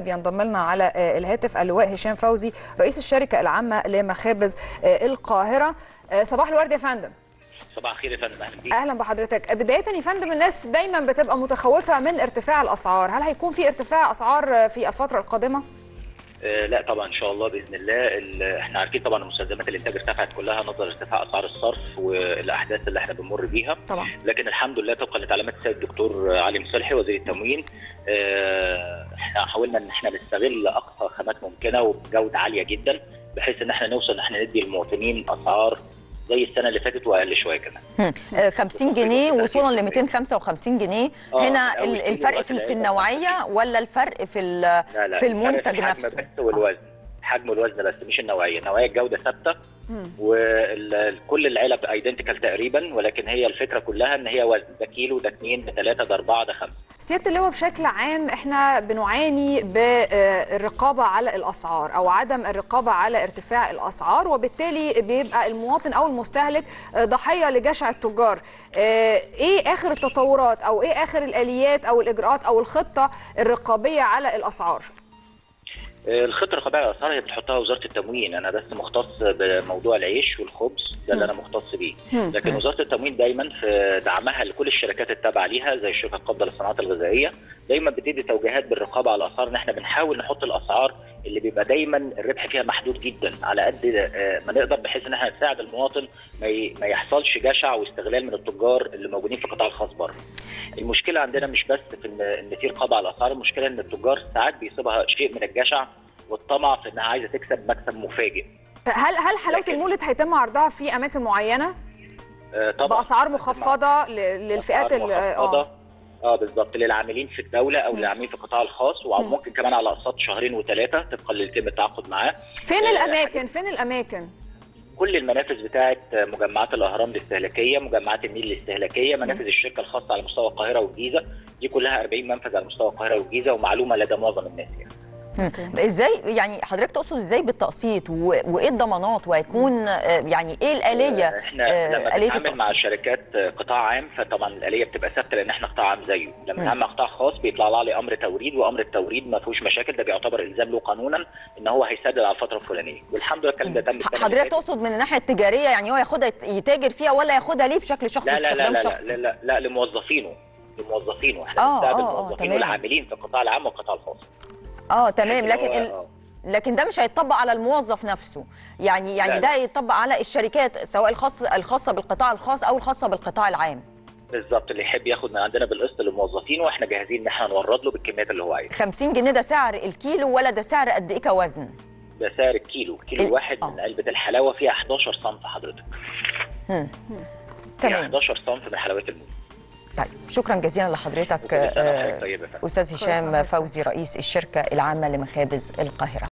بينضم لنا على الهاتف اللواء هشام فوزي رئيس الشركة العامة لمخابز القاهرة. صباح الورد يا فندم. صباح الخير يا فندم. أهلا بيك. أهلا بحضرتك. بداية يا فندم الناس دايما بتبقى متخوفة من ارتفاع الأسعار. هل هيكون في ارتفاع أسعار في الفترة القادمة؟ آه لا طبعا إن شاء الله بإذن الله. إحنا عارفين طبعا مستلزمات الانتاج ارتفعت كلها نظرا لارتفاع أسعار الصرف والأحداث اللي إحنا بنمر بيها. طبعا. لكن الحمد لله طبقا لتعليمات السيد الدكتور علي مصلحي وزير التموين آه إحنا حاولنا إن إحنا نستغل أقصى خامات ممكنة وبجودة عالية جدا بحيث إن إحنا نوصل إن إحنا ندي للمواطنين أسعار زي السنة اللي فاتت وأقل شوية كمان. 50 جنيه وصولا ل 255 جنيه. آه، هنا الفرق في, في النوعيه ولا الفرق في لا لا في المنتج الحجم نفسه؟ بس والوزن. حجم والوزن بس مش النوعيه النوعيه الجوده ثابتة وكل العلب ايدنتيكال تقريبا ولكن هي الفكرة كلها إن هي وزن. ده كيلو ده اثنين ده ثلاثة ده أربعة ده خمسة. سياده اللواء بشكل عام إحنا بنعاني بالرقابة على الأسعار أو عدم الرقابة على ارتفاع الأسعار وبالتالي بيبقى المواطن أو المستهلك ضحية لجشع التجار. إيه آخر التطورات أو إيه آخر الآليات أو الإجراءات أو الخطة الرقابية على الأسعار؟ الخطه الرقابيه على الاسعار هي بتحطها وزارة التموين. أنا بس مختص بموضوع العيش والخبز ده اللي أنا مختص بيه. لكن وزارة التموين دايما في دعمها لكل الشركات التابعة ليها زي الشركة القابضة للصناعات الغذائية. دايما بتدي توجيهات بالرقابة على الأسعار. إن إحنا بنحاول نحط الأسعار اللي بيبقى دايما الربح فيها محدود جدا على قد ما نقدر بحيث ان إحنا نساعد المواطن ما يحصلش جشع واستغلال من التجار اللي موجودين في القطاع الخاص بره. المشكلة عندنا مش بس في إن في رقابة على الأسعار المشكلة إن التجار ساعات بيصيبها شيء من الجشع والطمع في إنها عايزة تكسب مكسب مفاجئ. هل هل حلاوه المولد هيتم عرضها في أماكن معينة؟ آه طبعا بأسعار مخفضة للفئات آه آه بالظبط للعاملين في الدولة أو للعاملين في القطاع الخاص وممكن كمان على أقساط شهرين وثلاثه طبقا للتم التعاقد معاه. فين الأماكن؟ فين الأماكن؟ كل المنافذ بتاعه مجمعات الأهرام الاستهلاكية مجمعات النيل الاستهلاكية منافذ الشركة الخاصة على مستوى القاهرة والجيزة دي كلها 40 منفذ على مستوى القاهرة والجيزة ومعلومة لدى معظم الناس يعني. إزاي يعني حضرتك تقصد إزاي بالتقسيط وإيه الضمانات وهيكون يعني إيه الآلية إحنا لما بنتعامل مع شركات قطاع عام فطبعا الآلية بتبقى ثابتة لأن إحنا قطاع عام زيه. لما بنتعامل مع قطاع خاص بيطلع لي أمر توريد وأمر التوريد ما فيهوش مشاكل ده بيعتبر إلزام له قانونا إن هو هيسدد على الفترة الفلانية. والحمد لله الكلام ده تم حضرتك تقصد من الناحية التجارية يعني هو ياخدها يتاجر فيها ولا ياخدها ليه بشكل شخصي لا لا لا لا, شخصي؟ لا, لا, لا, لا لموظفينه لموظفينه. إحنا بنساعد الموظفين والعاملين في القطاع العام والقطاع الخاص. آه تمام. لكن ال... لكن ده مش هيتطبق على الموظف نفسه. يعني يعني لا ده يتطبق على الشركات سواء الخاصه الخاصة بالقطاع الخاص أو الخاصة بالقطاع العام. بالظبط اللي يحب ياخد من عندنا بالقسط للموظفين وإحنا جاهزين إن إحنا نورد له بالكميات اللي هو عايزها. 50 جنيه ده سعر الكيلو ولا ده سعر قد إيه كوزن؟ ده سعر الكيلو. كيلو ال... واحد أوه. من علبه الحلاوة فيها 11 صنف حضرتك. امم تمام. 11 صنف من حلويات الموز طيب شكرا جزيلا لحضرتك آه أستاذ هشام فوزي رئيس الشركة العامة لمخابز القاهرة.